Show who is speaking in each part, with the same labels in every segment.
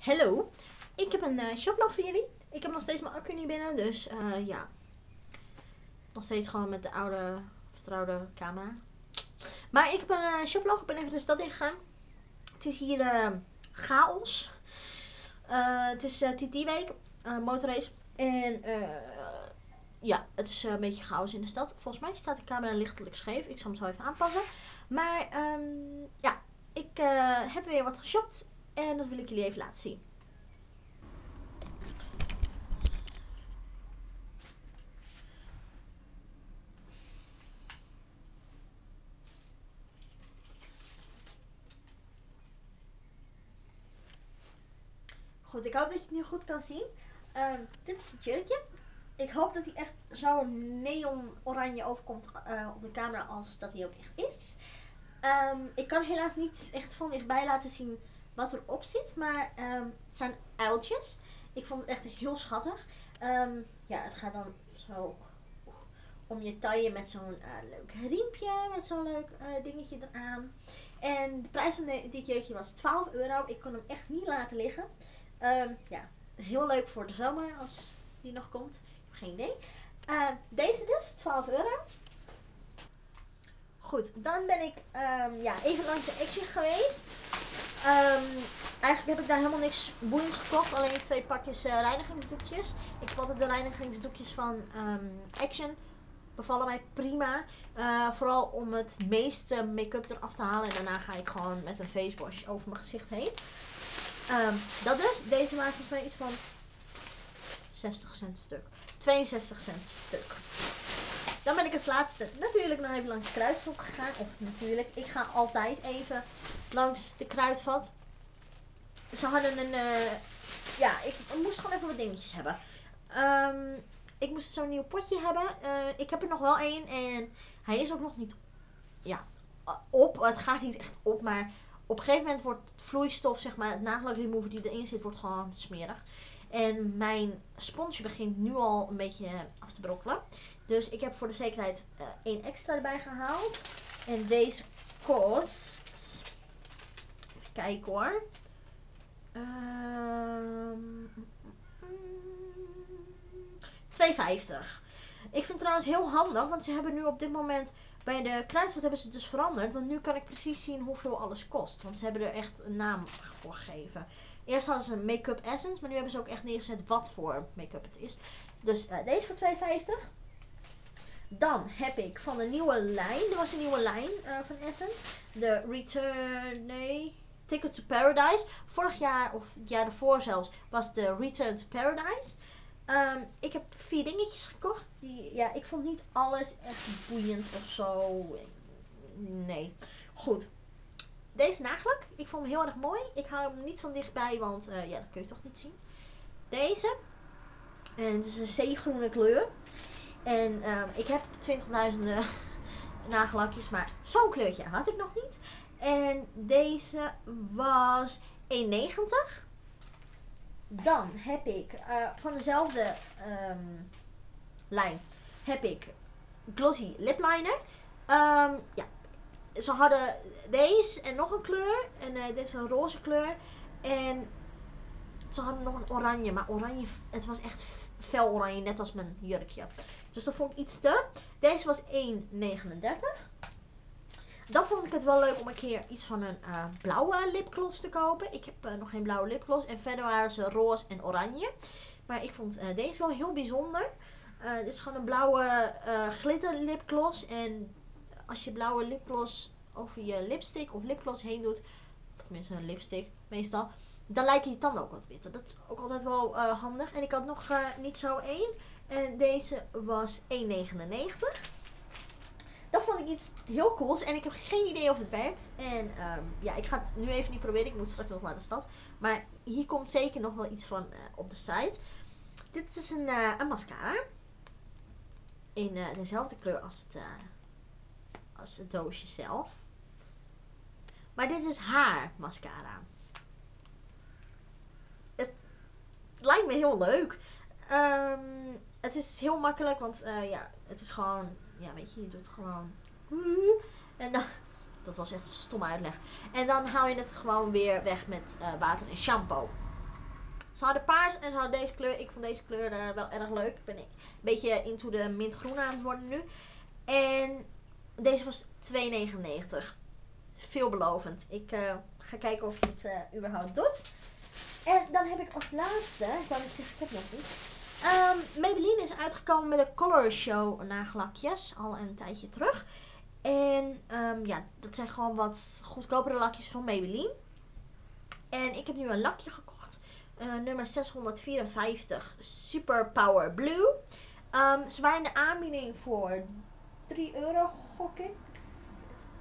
Speaker 1: Hallo, ik heb een uh, shoplog voor jullie. Ik heb nog steeds mijn accu niet binnen, dus uh, ja. Nog steeds gewoon met de oude, vertrouwde camera. Maar ik heb een uh, shoplog, ik ben even de stad ingegaan. Het is hier chaos. het is TT-week, motorrace. En ja, het is een beetje chaos in de stad. Volgens mij staat de camera lichtelijk scheef. Ik zal hem zo even aanpassen. Maar um, ja, ik heb weer wat geshopt. En dat wil ik jullie even laten zien. Goed, ik hoop dat je het nu goed kan zien. Ehm, dit is het jurkje. Ik hoop dat hij echt zo neon oranje overkomt uh, op de camera als dat hij ook echt is. Um, ik kan helaas niet echt van dichtbij laten zien wat erop zit. Maar um, het zijn uiltjes. Ik vond het echt heel schattig. Um, ja, het gaat dan zo om je taille met zo'n uh, leuk riempje. Met zo'n leuk uh, dingetje eraan. En de prijs van dit jurkje was 12 euro. Ik kon hem echt niet laten liggen. Um, ja, heel leuk voor de zomer als die nog komt. Ik heb geen idee. Uh, deze dus, 12 euro. Goed, dan ben ik um, ja, even langs de Action geweest. Um, eigenlijk heb ik daar helemaal niks boeiends gekocht. Alleen twee pakjes uh, reinigingsdoekjes. Ik vond de reinigingsdoekjes van um, Action bevallen mij prima. Uh, vooral om het meeste make-up eraf te halen. En daarna ga ik gewoon met een facewash over mijn gezicht heen. Dat dus. Deze maakt voor mij iets van 60 cent stuk. 62 cent stuk. Dan ben ik als laatste natuurlijk nog even langs de kruidvat gegaan. Of natuurlijk, ik ga altijd even langs de kruidvat. Ze hadden een... Uh, ja, ik moest gewoon even wat dingetjes hebben. Um, ik moest zo'n nieuw potje hebben. Uh, ik heb er nog wel één. En hij is ook nog niet... Ja, op. Het gaat niet echt op, maar... Op een gegeven moment wordt vloeistof, zeg maar, het nagellak remover die erin zit, wordt gewoon smerig. En mijn sponsje begint nu al een beetje af te brokkelen. Dus ik heb voor de zekerheid uh, één extra erbij gehaald. En deze kost... Even kijken hoor. Um, 2,50. Ik vind het trouwens heel handig, want ze hebben nu op dit moment bij de kruidvat hebben ze dus veranderd. Want nu kan ik precies zien hoeveel alles kost. Want ze hebben er echt een naam voor gegeven. Eerst hadden ze een make-up essence, maar nu hebben ze ook echt neergezet wat voor make-up het is. Dus uh, deze voor 2,50. Dan heb ik van de nieuwe lijn, er was een nieuwe lijn uh, van Essence. De Return, nee, Ticket to Paradise. Vorig jaar, of het jaar ervoor zelfs, was de Return to Paradise. Um, ik heb vier dingetjes gekocht. Die, ja, ik vond niet alles echt boeiend of zo. Nee. Goed. Deze nagellak. Ik vond hem heel erg mooi. Ik hou hem niet van dichtbij, want uh, ja, dat kun je toch niet zien. Deze. En het is een zeegroene kleur. En um, ik heb twintigduizenden nagellakjes, maar zo'n kleurtje had ik nog niet. En deze was 1,90. Dan heb ik uh, van dezelfde um, lijn heb ik glossy lip liner. Um, ja, ze hadden deze en nog een kleur. En uh, dit is een roze kleur. En ze hadden nog een oranje. Maar oranje, het was echt fel oranje, net als mijn jurkje. Dus dat vond ik iets te. Deze was 1,39. Dan vond ik het wel leuk om een keer iets van een uh, blauwe lipgloss te kopen. Ik heb uh, nog geen blauwe lipgloss. En verder waren ze roze en oranje. Maar ik vond deze wel heel bijzonder. dit is gewoon een blauwe glitter lipgloss. En als je blauwe lipgloss over je lipstick of lipgloss heen doet. Of tenminste een lipstick meestal. Dan lijken je tanden ook wat witter. Dat is ook altijd wel handig. En ik had nog niet zo één. En deze was 1,99 dat vond ik iets heel cools. En ik heb geen idee of het werkt. En um, ja, ik ga het nu even niet proberen. Ik moet straks nog naar de stad. Maar hier komt zeker nog wel iets van uh, op de site. Dit is een, een mascara. In dezelfde kleur als het, het doosje zelf. Maar dit is haar mascara. Het lijkt me heel leuk. Um, het is heel makkelijk, want ja, het is gewoon ja, weet je, je doet gewoon. En dan. Dat was echt een stomme uitleg. En dan haal je het gewoon weer weg met uh, water en shampoo. Ze hadden paars en ze hadden deze kleur. Ik vond deze kleur eh, wel erg leuk. Ik ben een beetje into de mintgroen aan het worden nu. En deze was 2,99. Veelbelovend. Ik eh, ga kijken of het eh überhaupt doet. En dan heb ik als laatste, ik wou net zeggen, ik heb nog niet. Ehm, Maybelline is uitgekomen met de Color Show nagellakjes. Al een tijdje terug. En ehm, ja, dat zijn gewoon wat goedkopere lakjes van Maybelline. En ik heb nu een lakje gekocht. eh, nummer 654 Super Power Blue. Ehm, ze waren de aanbieding voor 3 euro, gok ik.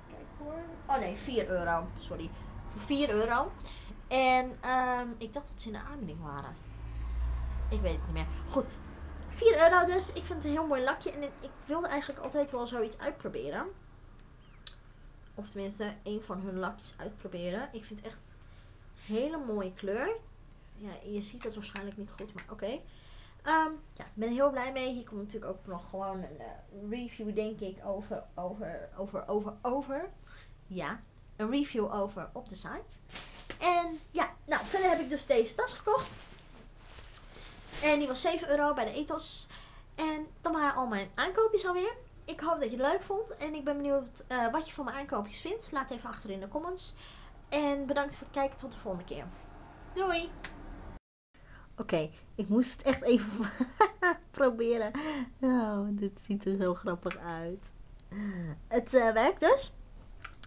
Speaker 1: Kijk hoor. Oh nee, 4 euro. Sorry. Voor 4 euro. En ehm, ik dacht dat ze in de aanbieding waren. Ik weet het niet meer. Goed. 4 euro dus. Ik vind het een heel mooi lakje. En ik wilde eigenlijk altijd wel zoiets uitproberen. Of tenminste, een van hun lakjes uitproberen. Ik vind het echt een hele mooie kleur. Ja, je ziet het waarschijnlijk niet goed, maar oké. Ehm, ja, ik ben heel blij mee. Hier komt natuurlijk ook nog gewoon een eh, review, denk ik, over, over, over, over, over. Ja, een review over op de site. En ja, nou, verder heb ik dus deze tas gekocht. En die was 7 euro bij de Ethos. En dan waren al mijn aankoopjes alweer. Ik hoop dat je het leuk vond. En ik ben benieuwd eh, wat je van mijn aankoopjes vindt. Laat even achter in de comments. En bedankt voor het kijken. Tot de volgende keer. Doei! Oké, ik moest het echt even proberen. Oh, dit ziet er zo grappig uit. Het eh, werkt dus.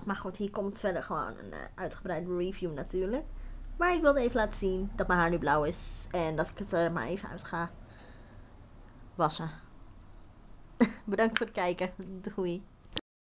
Speaker 1: Maar goed, hier komt verder gewoon een uh, uitgebreide review natuurlijk. Maar ik wilde even laten zien dat mijn haar nu blauw is. En dat ik het er maar even uit ga wassen. Bedankt voor het kijken. Doei.